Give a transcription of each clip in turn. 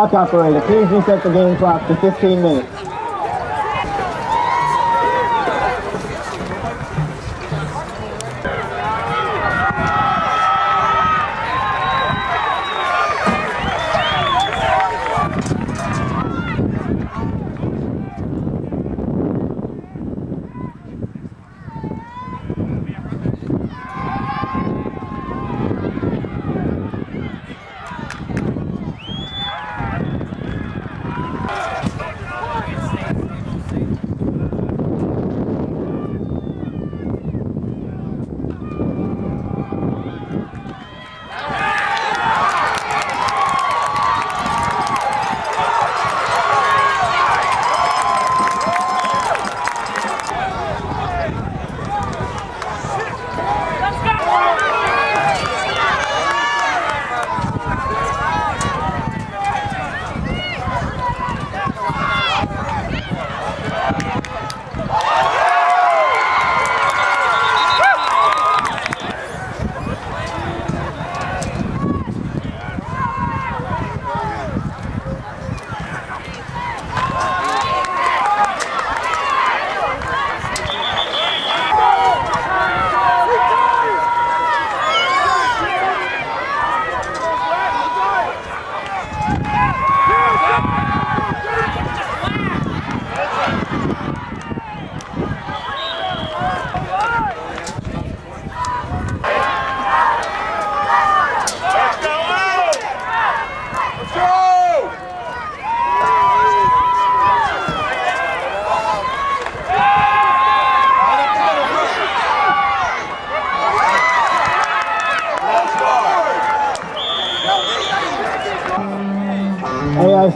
Clock operator, please reset the game clock to 15 minutes.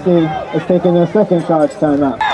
AIC is taking their second charge timeout.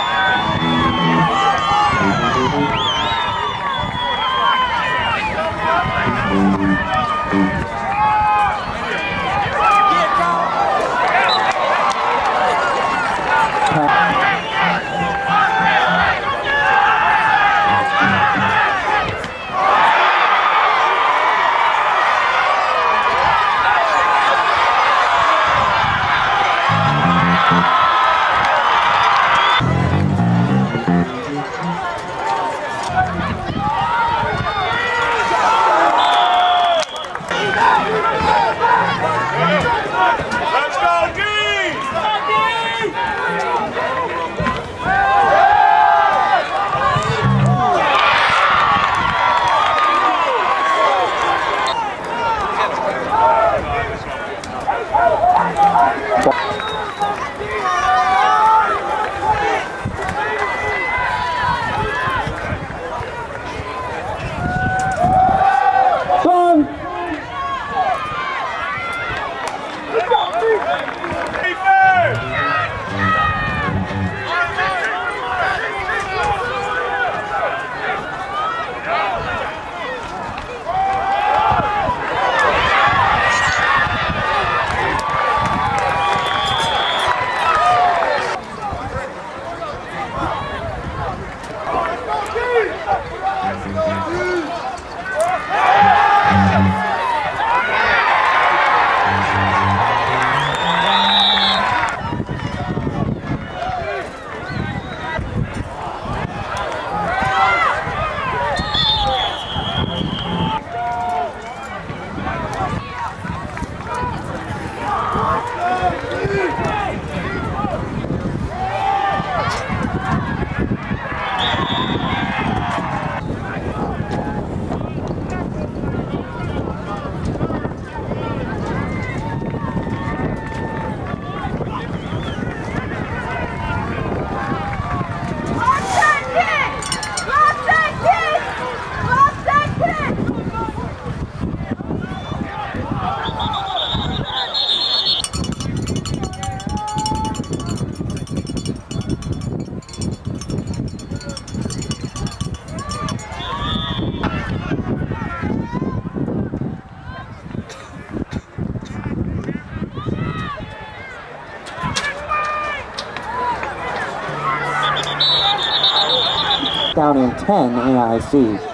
10 AIC.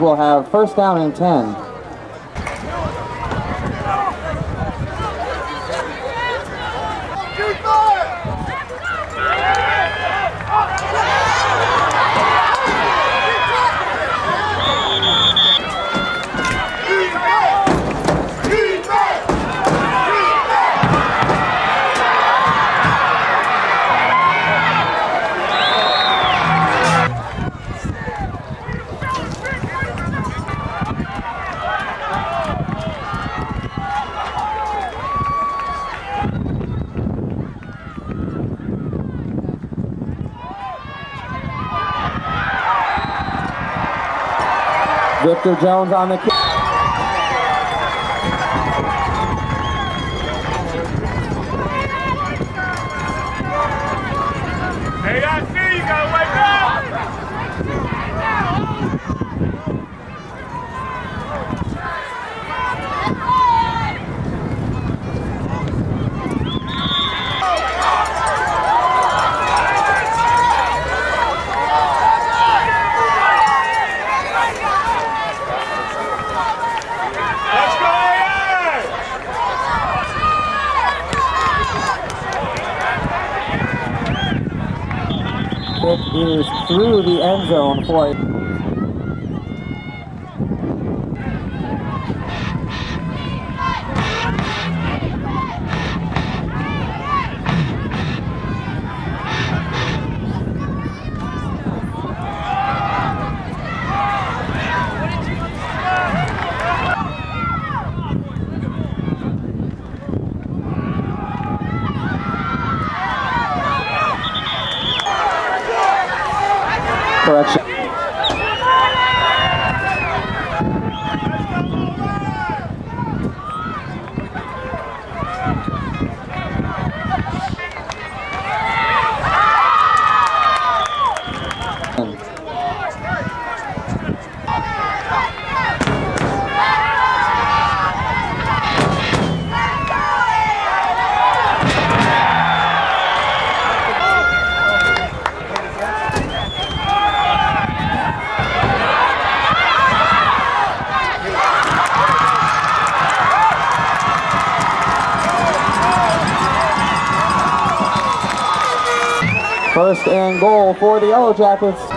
Will have first down and 10. Victor Jones on the kick. 我 and goal for the Yellow Jackets.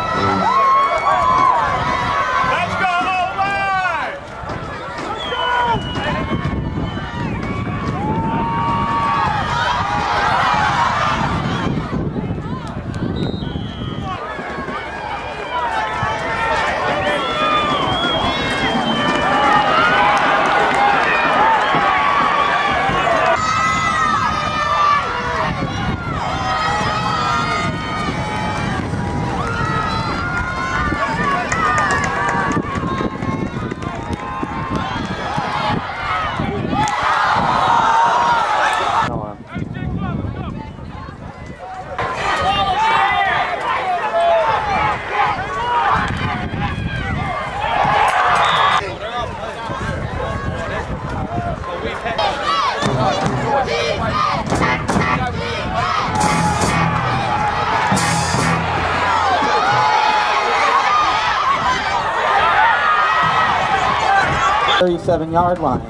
37 yard line.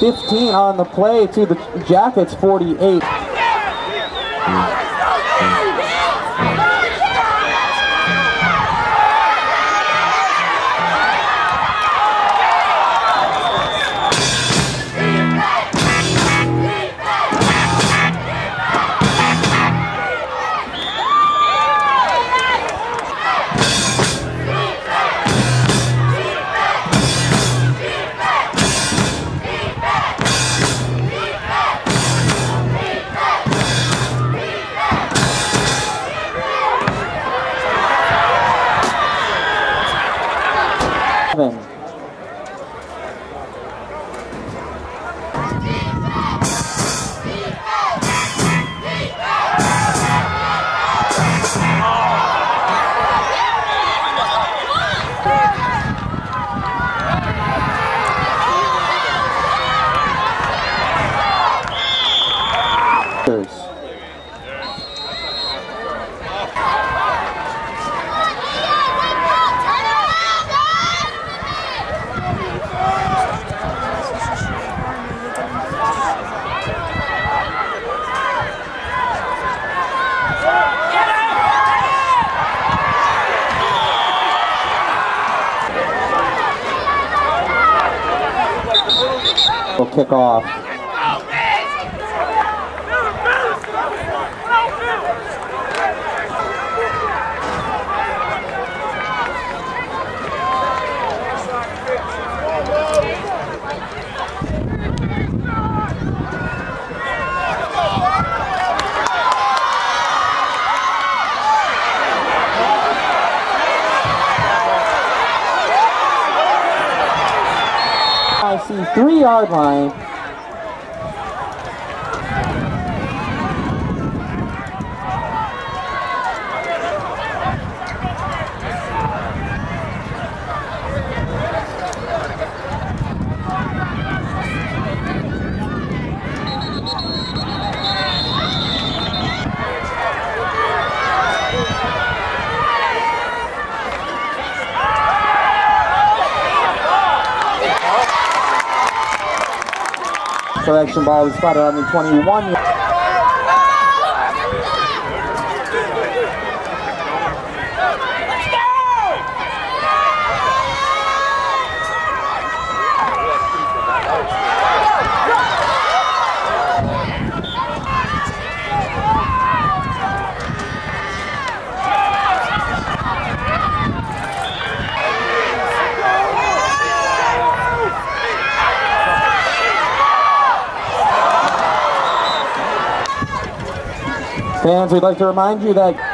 Fifteen on the play to the Jackets, forty-eight. Off. Three yard line. Selection ball is spotted on the 21. Fans, we'd like to remind you that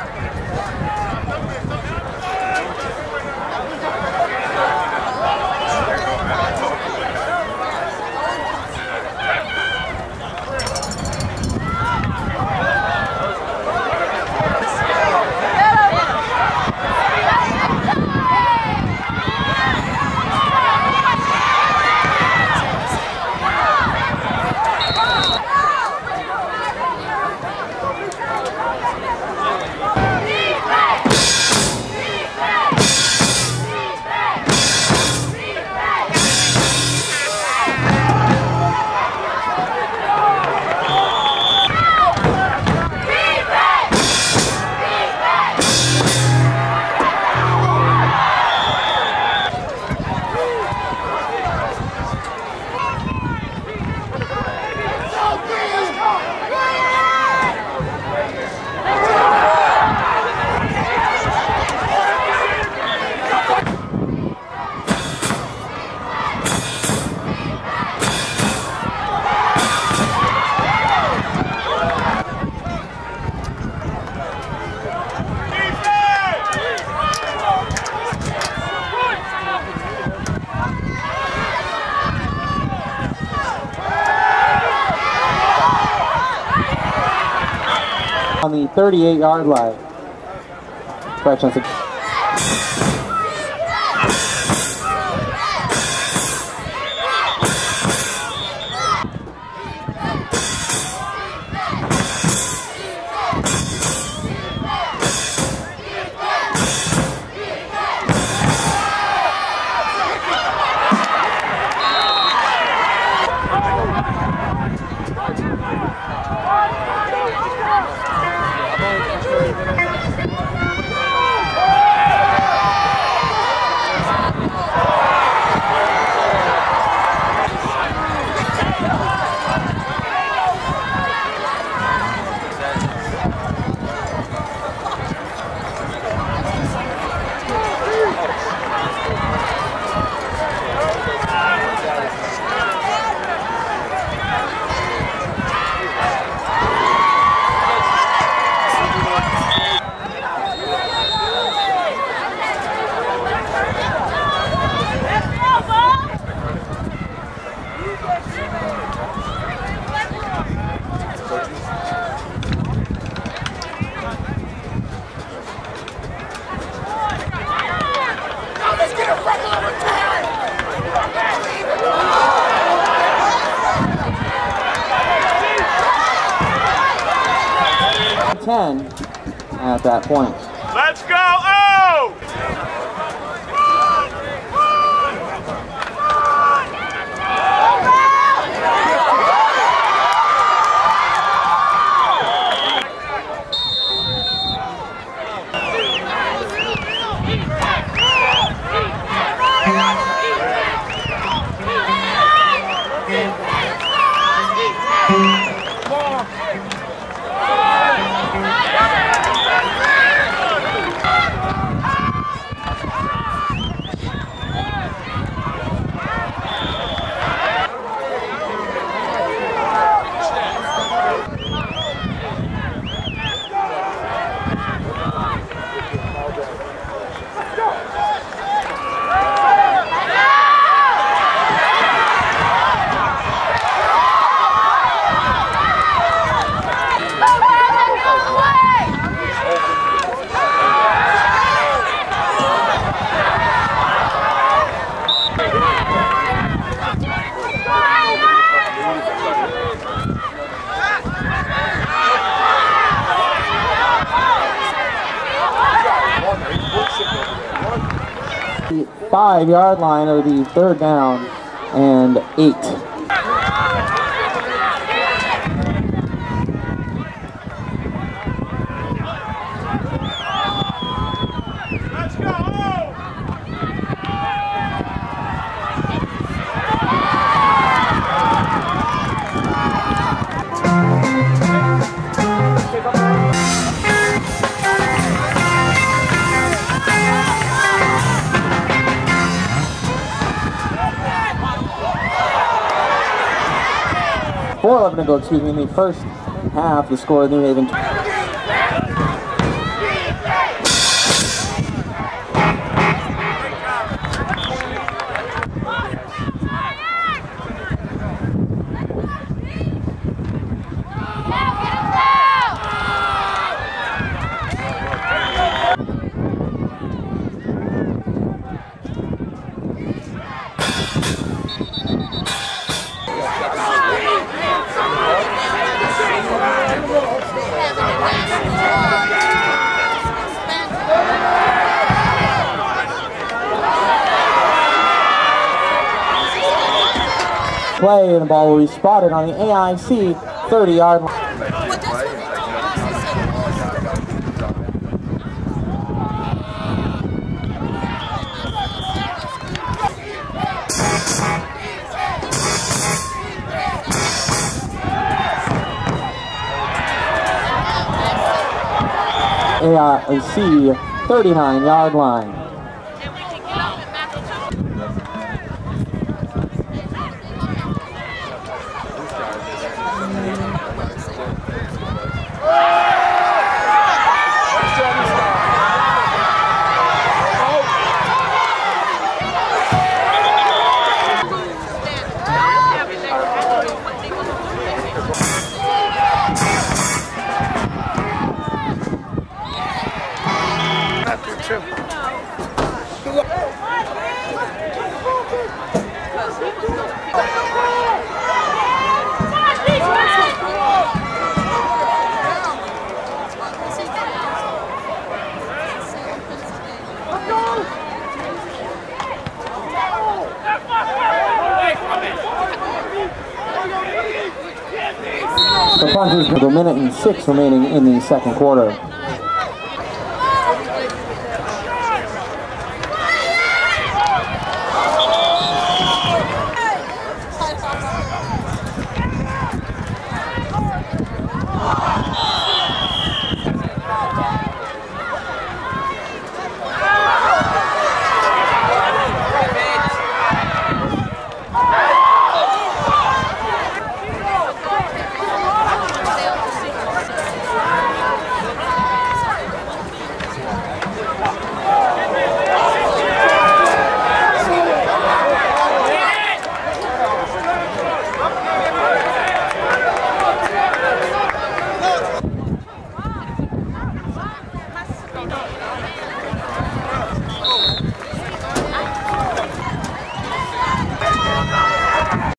38 yard line. Scratch Five yard line of the third down and eight. seven to go, excuse me, in the first half, the score of New Haven. Play and the ball will be spotted on the AIC 30 yard line. AIC 39 yard line. The with a minute and six remaining in the second quarter.